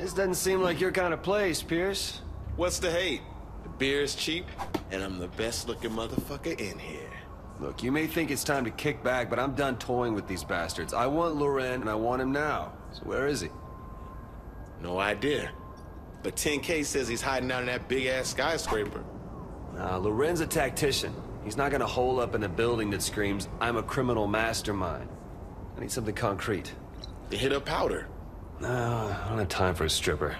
This doesn't seem like your kind of place, Pierce. What's the hate? The beer is cheap, and I'm the best looking motherfucker in here. Look, you may think it's time to kick back, but I'm done toying with these bastards. I want Loren, and I want him now. So where is he? No idea. But 10K says he's hiding out in that big-ass skyscraper. Nah, Loren's a tactician. He's not gonna hole up in a building that screams, I'm a criminal mastermind. I need something concrete. They hit up Powder. No, I don't have time for a stripper.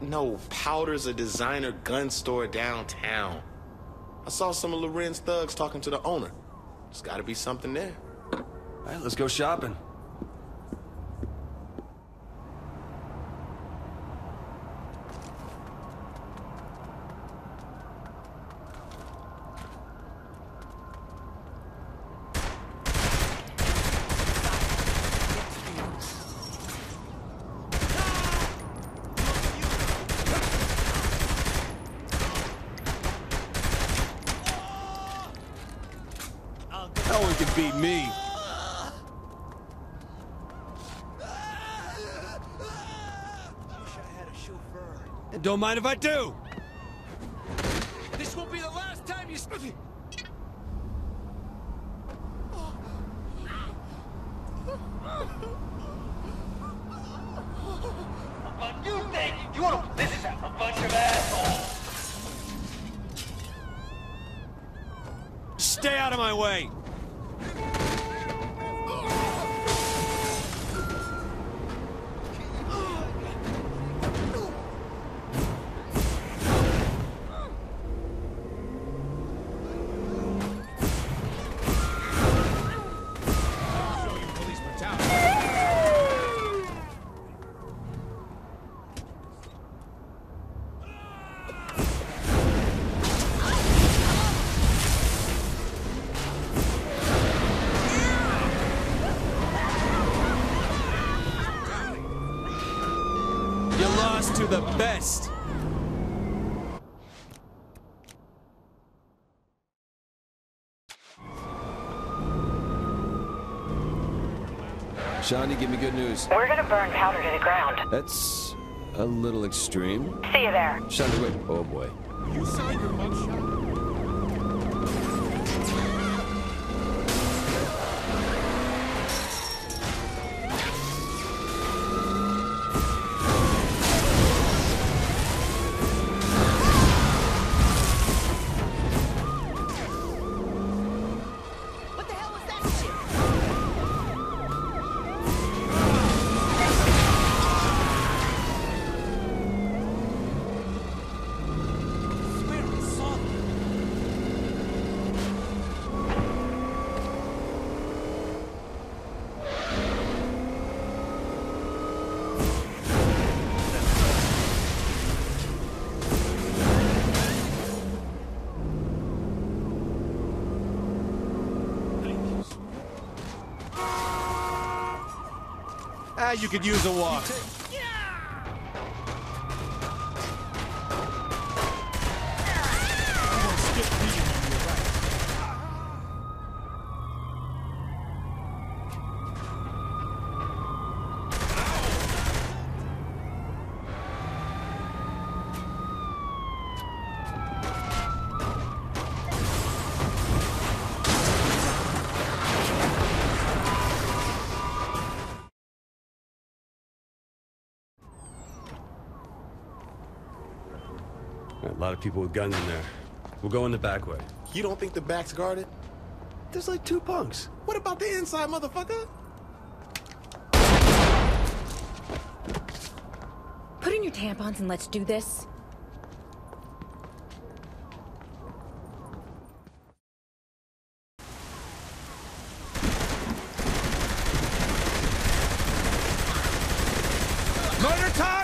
No, Powder's a designer gun store downtown. I saw some of Loren's thugs talking to the owner. There's gotta be something there. All right, let's go shopping. No one can beat me. Don't mind if I do. This won't be the last time you... But you think you want to... This is a bunch of assholes. Stay out of my way. To the best. Shaundi, give me good news. We're gonna burn powder to the ground. That's a little extreme. See you there. Shaundi, wait. Oh boy. You signed your mugshot? Ah, you could use a walk. Lot of people with guns in there. We'll go in the back way. You don't think the back's guarded? There's like two punks. What about the inside, motherfucker? Put in your tampons and let's do this. Murder time! Time!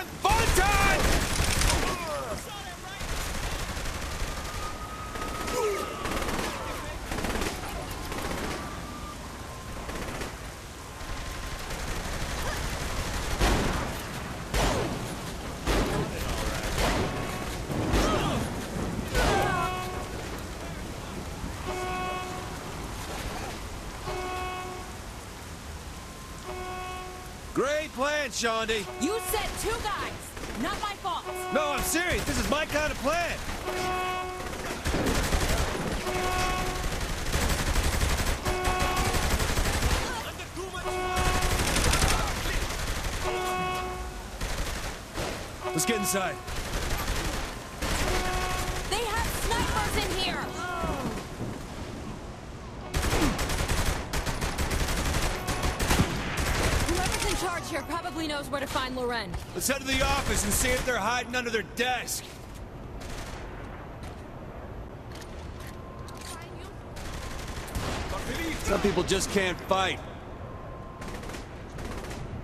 Great plan, Shaundi. You said two guys. Not my fault. No, I'm serious. This is my kind of plan. Let's get inside. They have snipers in here. Whoever's in charge here probably knows where to find Loren. Let's head to the office and see if they're hiding under their desk. Some people just can't fight.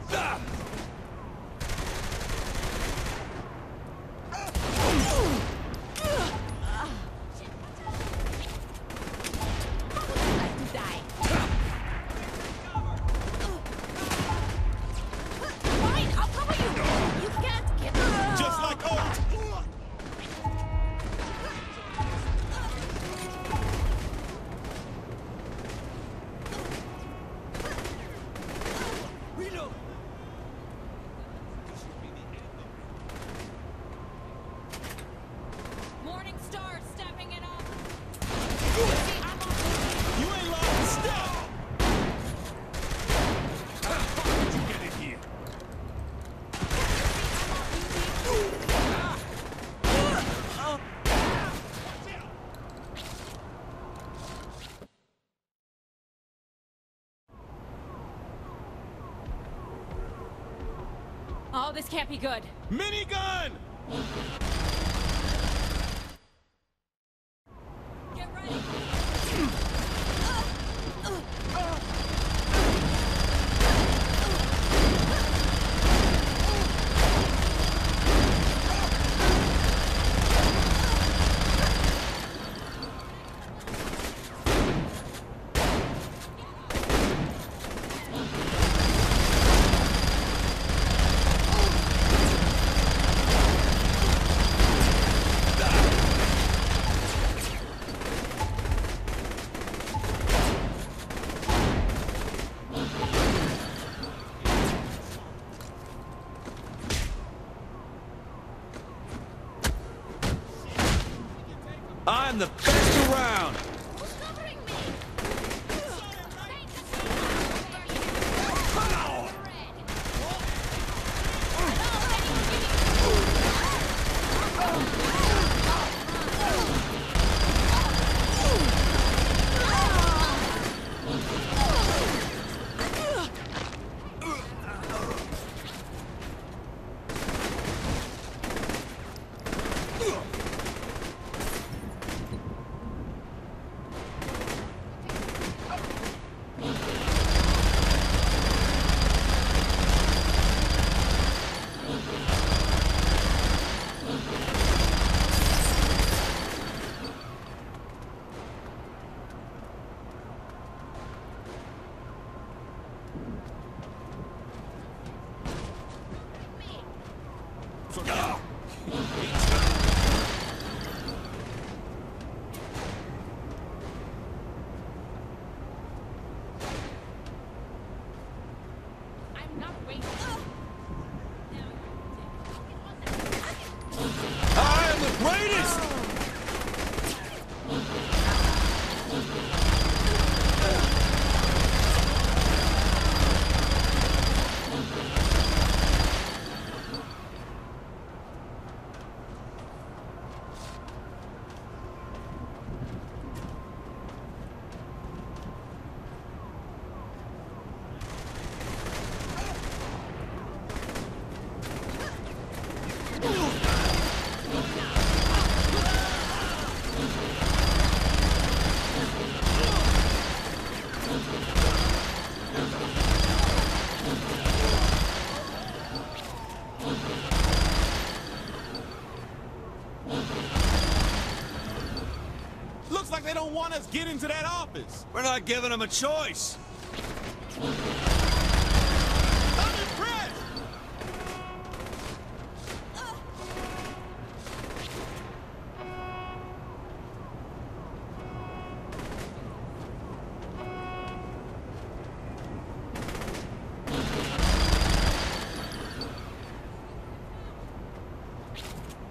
Ah! This can't be good. Minigun! Get ready. I'm the best around! Want us into that office. We're not giving them a choice.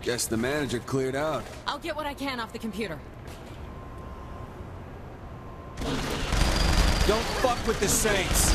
Guess the manager cleared out. I'll get what I can off the computer. Don't fuck with the Saints.